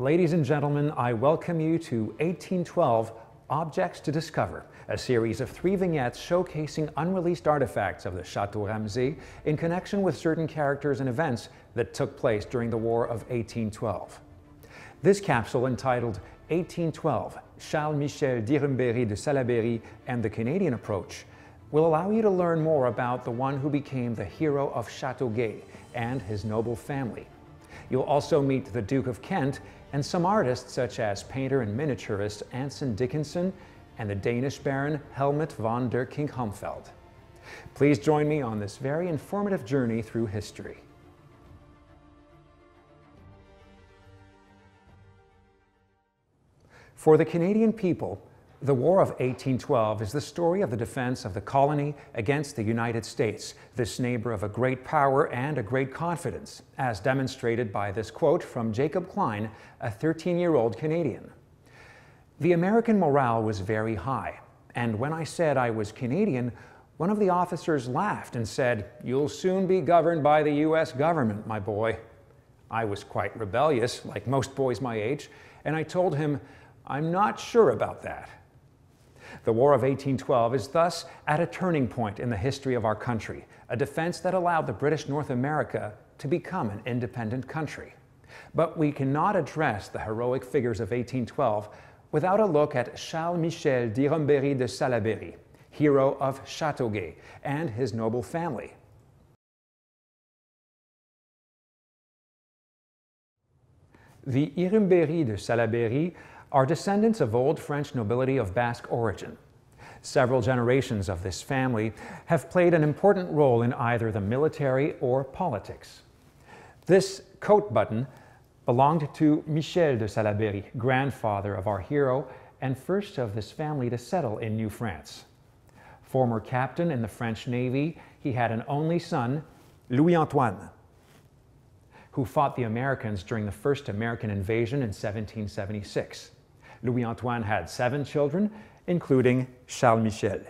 Ladies and gentlemen, I welcome you to 1812 Objects to Discover, a series of three vignettes showcasing unreleased artifacts of the Chateau Ramezay in connection with certain characters and events that took place during the War of 1812. This capsule, entitled 1812 Charles Michel d'Irumberry de Salaberry and the Canadian Approach, will allow you to learn more about the one who became the hero of Chateauguay and his noble family. You'll also meet the Duke of Kent and some artists such as painter and miniaturist Anson Dickinson and the Danish Baron Helmut von der Kinghumfeld. Please join me on this very informative journey through history. For the Canadian people, the War of 1812 is the story of the defense of the colony against the United States, this neighbor of a great power and a great confidence, as demonstrated by this quote from Jacob Klein, a 13-year-old Canadian. The American morale was very high, and when I said I was Canadian, one of the officers laughed and said, You'll soon be governed by the U.S. government, my boy. I was quite rebellious, like most boys my age, and I told him, I'm not sure about that. The War of 1812 is thus at a turning point in the history of our country, a defense that allowed the British North America to become an independent country. But we cannot address the heroic figures of 1812 without a look at Charles Michel d'Irumberry de Salaberry, hero of Chateauguay, and his noble family. The Irumberry de Salaberry are descendants of old French nobility of Basque origin. Several generations of this family have played an important role in either the military or politics. This coat button belonged to Michel de Salaberry, grandfather of our hero and first of this family to settle in New France. Former captain in the French Navy, he had an only son, Louis Antoine, who fought the Americans during the first American invasion in 1776. Louis Antoine had seven children, including Charles Michel.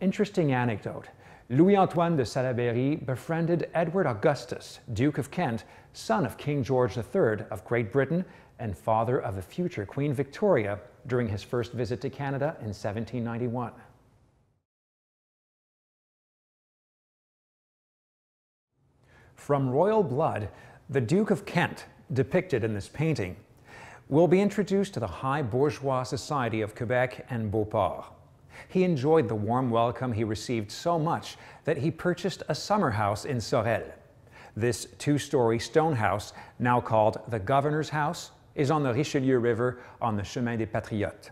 Interesting anecdote. Louis Antoine de Salaberry befriended Edward Augustus, Duke of Kent, son of King George III of Great Britain and father of the future Queen Victoria during his first visit to Canada in 1791. From royal blood, the Duke of Kent, depicted in this painting, will be introduced to the high bourgeois society of Quebec and Beauport. He enjoyed the warm welcome he received so much that he purchased a summer house in Sorel. This two-story stone house, now called the Governor's House, is on the Richelieu River on the Chemin des Patriotes.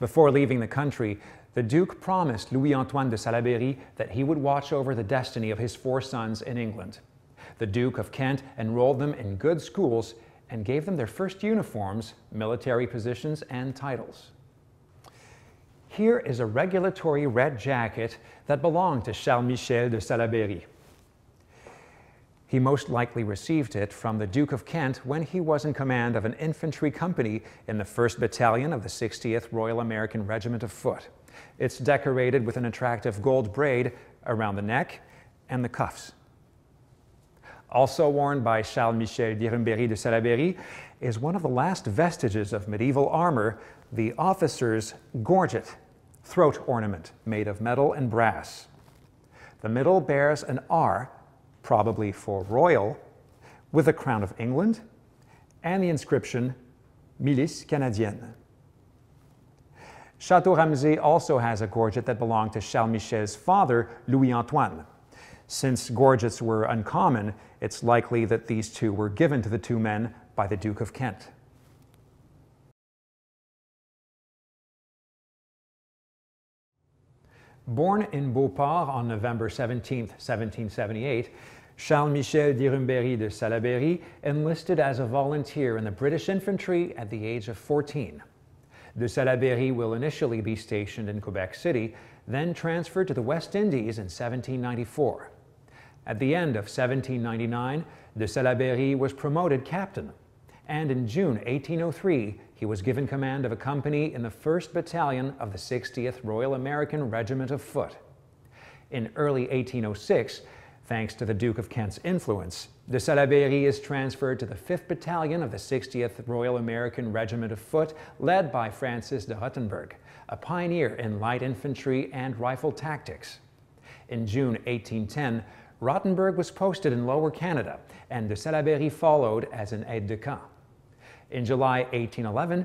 Before leaving the country, the Duke promised Louis-Antoine de Salaberry that he would watch over the destiny of his four sons in England. The Duke of Kent enrolled them in good schools and gave them their first uniforms, military positions, and titles. Here is a regulatory red jacket that belonged to Charles Michel de Salaberry. He most likely received it from the Duke of Kent when he was in command of an infantry company in the 1st Battalion of the 60th Royal American Regiment of Foot. It's decorated with an attractive gold braid around the neck and the cuffs also worn by Charles Michel d'Irumberry de Salaberry, is one of the last vestiges of medieval armor, the officer's gorget, throat ornament made of metal and brass. The middle bears an R, probably for royal, with the crown of England and the inscription Milice Canadienne. Chateau Ramezay also has a gorget that belonged to Charles Michel's father, Louis Antoine. Since gorgets were uncommon, it's likely that these two were given to the two men by the Duke of Kent. Born in Beauport on November 17, 1778, Charles Michel d'Irumberry de Salaberry enlisted as a volunteer in the British infantry at the age of 14. De Salaberry will initially be stationed in Quebec City, then transferred to the West Indies in 1794. At the end of 1799, de Salaberry was promoted captain, and in June 1803, he was given command of a company in the 1st Battalion of the 60th Royal American Regiment of Foot. In early 1806, Thanks to the Duke of Kent's influence, de Salaberry is transferred to the 5th Battalion of the 60th Royal American Regiment of Foot, led by Francis de Rottenburg, a pioneer in light infantry and rifle tactics. In June 1810, Rottenburg was posted in Lower Canada, and de Salaberry followed as an aide-de-camp. In July 1811,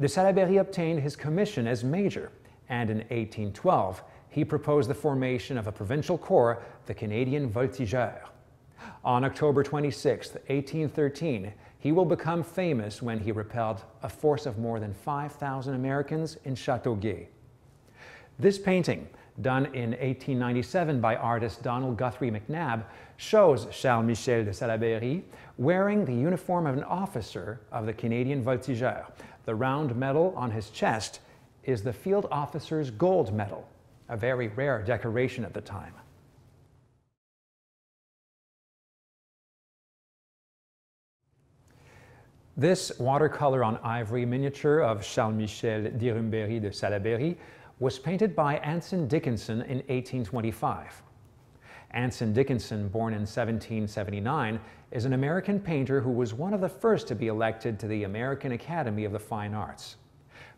de Salaberry obtained his commission as major, and in 1812, he proposed the formation of a provincial corps, the Canadian Voltigeurs. On October 26, 1813, he will become famous when he repelled a force of more than 5,000 Americans in Châteauguay. This painting, done in 1897 by artist Donald Guthrie McNabb, shows Charles Michel de Salaberry wearing the uniform of an officer of the Canadian Voltigeurs. The round medal on his chest is the field officer's gold medal, a very rare decoration at the time. This watercolor on ivory miniature of Charles-Michel d'Irumberry de Salaberry was painted by Anson Dickinson in 1825. Anson Dickinson, born in 1779, is an American painter who was one of the first to be elected to the American Academy of the Fine Arts.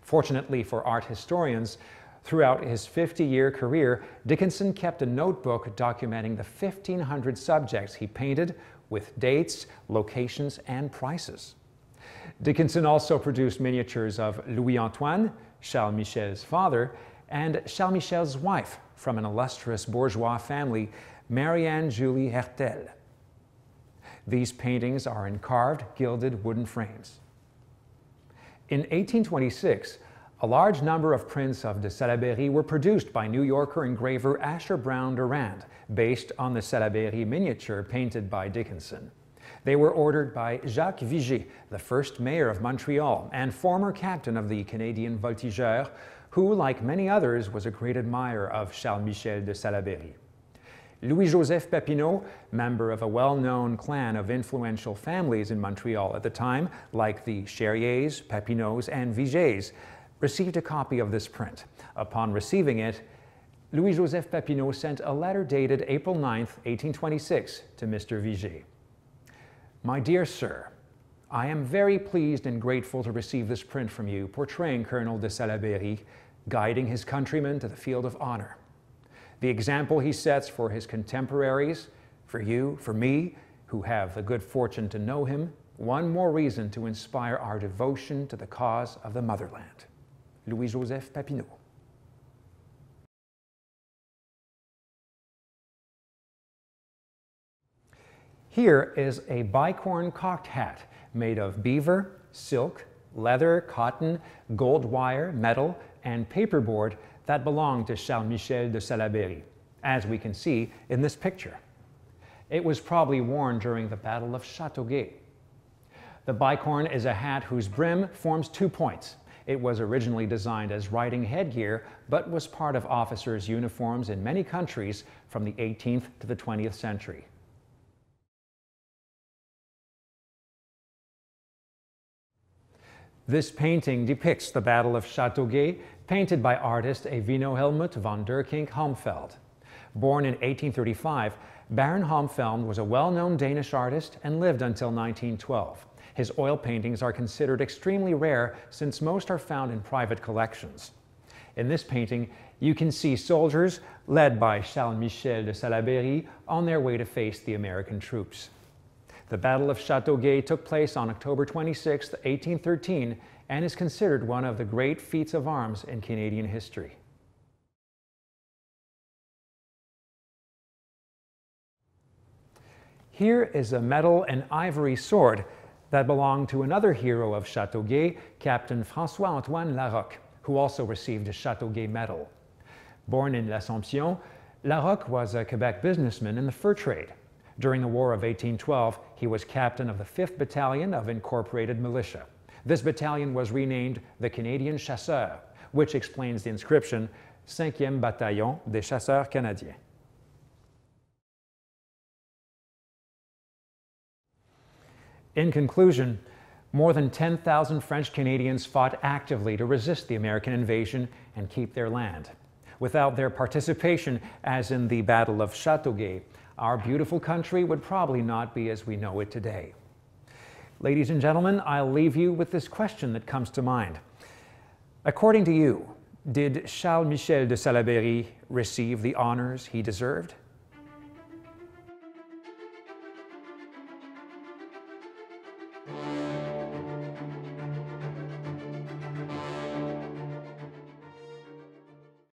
Fortunately for art historians, throughout his 50-year career, Dickinson kept a notebook documenting the 1,500 subjects he painted with dates, locations, and prices. Dickinson also produced miniatures of Louis-Antoine, Charles Michel's father, and Charles Michel's wife from an illustrious bourgeois family, Marianne Julie Hertel. These paintings are in carved, gilded wooden frames. In 1826, a large number of prints of de Salaberry were produced by New Yorker engraver Asher Brown Durand, based on the Salaberry miniature painted by Dickinson. They were ordered by Jacques Viger, the first mayor of Montreal and former captain of the Canadian Voltigeurs, who, like many others, was a great admirer of Charles Michel de Salaberry. Louis-Joseph Papineau, member of a well-known clan of influential families in Montreal at the time, like the Cherriers, Papineaus, and Vigers, received a copy of this print. Upon receiving it, Louis-Joseph Papineau sent a letter dated April 9, 1826, to Mr. Viger. My dear sir, I am very pleased and grateful to receive this print from you portraying Colonel de Salaberry guiding his countrymen to the field of honor. The example he sets for his contemporaries, for you, for me, who have the good fortune to know him, one more reason to inspire our devotion to the cause of the motherland. Louis-Joseph Papineau. Here is a bicorn cocked hat made of beaver, silk, leather, cotton, gold wire, metal, and paperboard that belonged to Charles Michel de Salaberry, as we can see in this picture. It was probably worn during the Battle of Châteauguay. The bicorn is a hat whose brim forms two points. It was originally designed as riding headgear, but was part of officers' uniforms in many countries from the 18th to the 20th century. This painting depicts the Battle of Châteauguay, painted by artist Evino Helmut von der Kink Homfeld. Born in 1835, Baron Homfeld was a well-known Danish artist and lived until 1912. His oil paintings are considered extremely rare since most are found in private collections. In this painting, you can see soldiers, led by Charles Michel de Salaberry, on their way to face the American troops. The Battle of Châteauguay took place on October 26, 1813, and is considered one of the great feats of arms in Canadian history. Here is a metal and ivory sword that belonged to another hero of Châteauguay, Captain François-Antoine Larocque, who also received a Châteauguay medal. Born in L'Assomption, Larocque was a Quebec businessman in the fur trade. During the War of 1812, he was captain of the 5th Battalion of Incorporated Militia. This battalion was renamed the Canadian Chasseurs, which explains the inscription 5e Bataillon des Chasseurs Canadiens. In conclusion, more than 10,000 French Canadians fought actively to resist the American invasion and keep their land. Without their participation, as in the Battle of Châteauguay, our beautiful country would probably not be as we know it today. Ladies and gentlemen, I'll leave you with this question that comes to mind. According to you, did Charles Michel de Salaberry receive the honors he deserved?